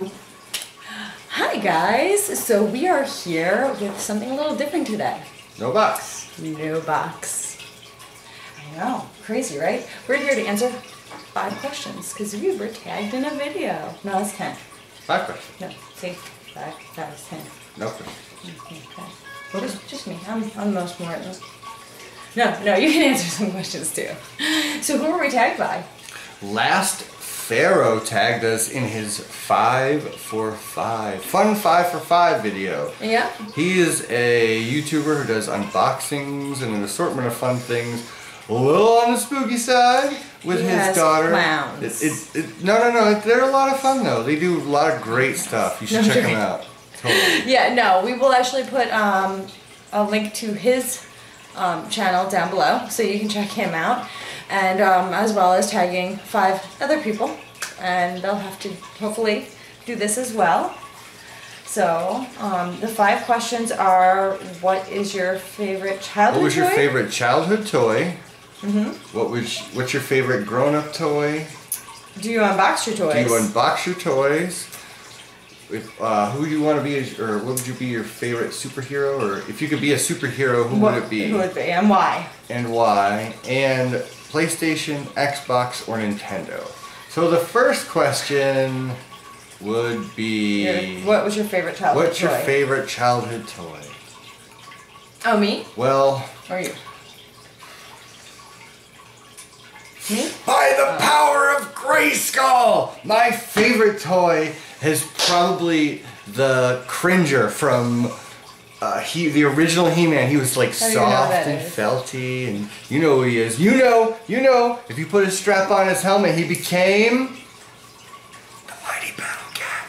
Hi guys! So we are here with something a little different today. No box. No box. I know, crazy, right? We're here to answer five questions because we were tagged in a video. No, it's ten. Five questions. No, see, five, was ten. No question. Okay. Well, just, just me. I'm, I'm the most important. No, no, you can answer some questions too. So who were we tagged by? Last Pharaoh tagged us in his five for five fun five for five video. Yeah. He is a YouTuber who does unboxings and an assortment of fun things. A little on the spooky side with He his daughter. clowns. It, it, it, no, no, no. They're a lot of fun though. They do a lot of great stuff. You should No, check them out. Totally. Yeah, no, we will actually put um, a link to his um, channel down below so you can check him out. And um, as well as tagging five other people. And they'll have to hopefully do this as well. So, um, the five questions are what is your favorite childhood What was your toy? favorite childhood toy? Mm-hmm. What was what's your favorite grown-up toy? Do you unbox your toys? Do you unbox your toys? If, uh, who do you want to be, as, or what would you be your favorite superhero? Or if you could be a superhero, who What- would it be, Who would it be and why? and why? And PlayStation, Xbox, or Nintendo? So the first question would be, Your- what was your favorite childhood what's your toy? favorite childhood toy? Oh, me Well, or you? Me? By the oh. power of Grayskull! My favorite toy is probably the Cringer from uh, he, the original He-Man. He was like How do you know soft and is? felty, and you know who he is. You know, you know. If you put a strap on his helmet, he became the mighty Battle Cat.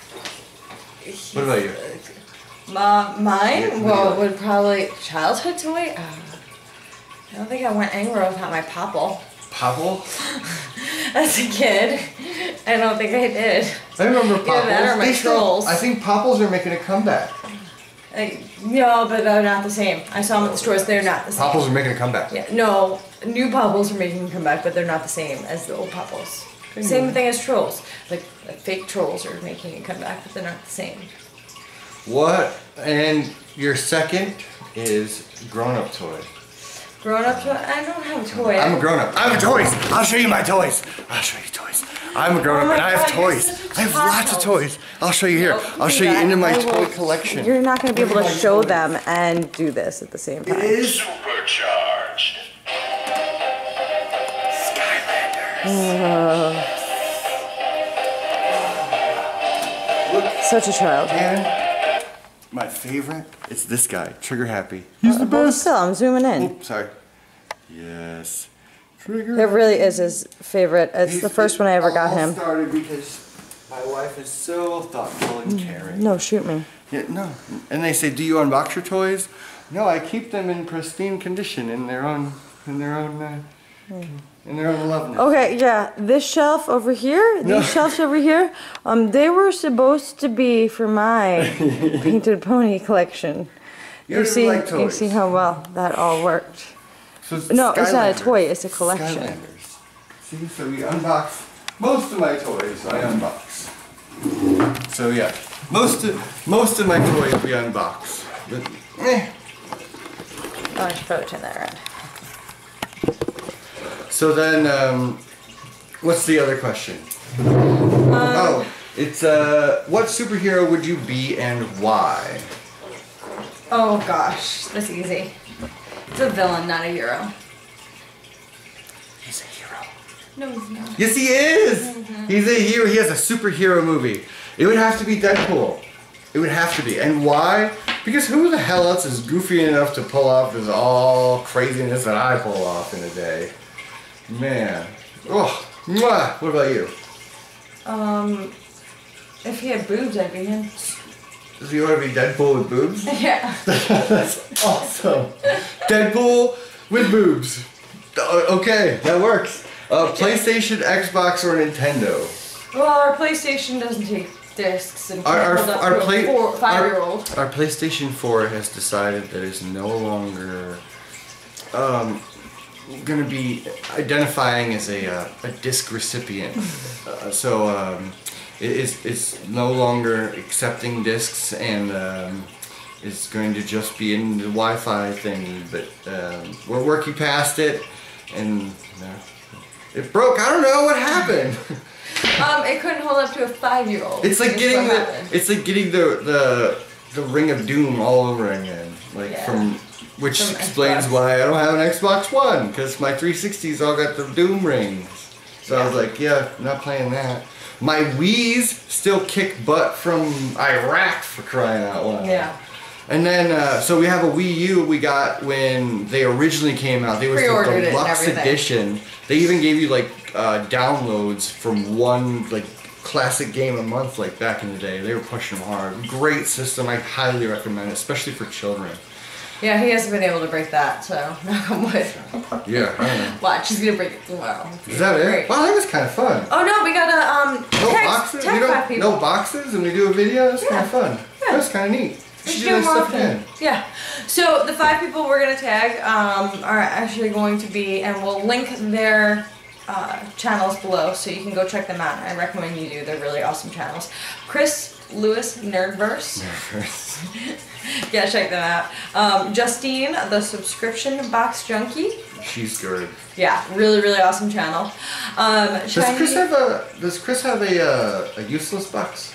What about you? Ma- mine? Yeah, well, would probably childhood toy. Uh, I don't think I went anywhere without my popple Popple? as a kid. I don't think I did. I remember Either Popples. that or my They still- I think Popples are making a comeback. Like, no, but they're not the same. I saw them at the stores. They're not the same. Popples are making a comeback. Yeah, no, new popples are making a comeback, but they're not the same as the old popples. Same thing as trolls. Like, like fake trolls are making a comeback, but they're not the same. What? And your second is grown-up toy. Grown up toy? I don't have a toy. I'm a grown-up. I have toys. I'll show you my toys. I'll show you toys. I'm a grown-up Oh my and I have God, toys. I have lots of toys. I'll show you here. I'll show you into my toy collection. You're not going to be able to Look at my show toys. them and do this at the same time. It is Supercharged. look Such a child. and my favorite. It's this guy, Trigger Happy. He's the But best. still, I'm zooming in. Oop, sorry. Yes. Trigger. It really is his favorite. It's He's- the first one I ever got all him. started because my wife is so thoughtful and caring. No, shoot me. Yeah, no. And they say, "Do you unbox your toys?" No, I keep them in pristine condition in their own, in their own, uh, in their own loveness. Okay, yeah, this shelf over here, these No. shelves over here, um, they were supposed to be for my painted pony collection. You You see, like you see how well that all worked. So it's No, it's not a toy, it's a collection. Skylanders. See, so we unbox most of my toys. I unbox. So yeah, most of most of my toys we unbox. But eh. Oh, I should probably turn that around. So then, um, what's the other question? Um, oh, it's uh, what superhero would you be and why? Oh gosh, that's easy. It's a villain, not a hero. He's a hero. No, he's not. Yes, he is. He's a hero. He has a superhero movie. It would have to be Deadpool. It would have to be. And why? Because who the hell else is goofy enough to pull off this all craziness that I pull off in a day? Man. Oh, mwah. What about you? Um, if he had boobs, I'd be him. Does he want to be Deadpool with boobs? Yeah. That's awesome. Deadpool with boobs. Uh, Okay, that works. Uh, PlayStation, Xbox, or Nintendo? Well, our PlayStation doesn't take discs and Our, our, our, play, four, our, five-year-old. our PlayStation 4 has decided that it's no longer um, going to be identifying as a, uh, a disc recipient. uh, so um, it is it's no longer accepting discs and um, it's going to just be in the Wi-Fi thing. But um, we're working past it, and uh, it broke. I don't know what happened. Um, it couldn't hold up to a five-year-old. It's like getting the happened. it's like getting the the the Ring of Doom all over again, like Yeah. from which From explains Xbox. why I don't have an Xbox One because my 360s all got the Doom rings. So I was like, yeah, not playing that. My Wii's still kick butt from Iraq for crying out loud. Yeah. And then, uh, so we have a Wii U we got when they originally came out. They was the deluxe edition. They even gave you like uh, downloads from one like classic game a month, like back in the day. They were pushing them hard. Great system. I highly recommend it, especially for children. Yeah, he hasn't been able to break that, so knock on wood. Yeah, I know. Watch, he's gonna break it tomorrow. Is that it? Great. Wow, that was kind of fun. Oh no, we gotta um No tag, boxes. we don't. people. No boxes, and we do a video. It's kind of fun. Yeah. That's kind of neat. We should do stuff again. Yeah. So the five people we're gonna tag um, are actually going to be, and we'll link their uh, channels below, so you can go check them out. I recommend you do. They're really awesome channels. Chris Lewis Nerdverse. yeah, check them out. Um, Justine, the subscription box junkie. She's good. Yeah, really, really awesome channel. Um, Does Shiny- Chris have a Does Chris have a uh, a useless box?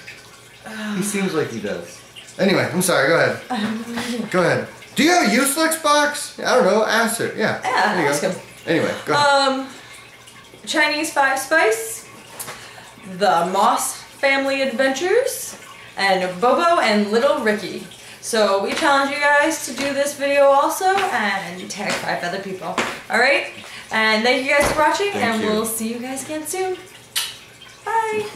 He seems like he does. Anyway, I'm sorry. Go ahead. Go ahead. Do you have a useless box? I don't know. Ask her. Yeah. Yeah, there you ask go. him. Anyway, go ahead. Um, Chinese Five Spice, the Moss Family Adventures, and Bobo and Little Ricky. So we challenge you guys to do this video also and tag five other people. All right, and thank you guys for watching, Thank and you. we'll see you guys again soon. Bye.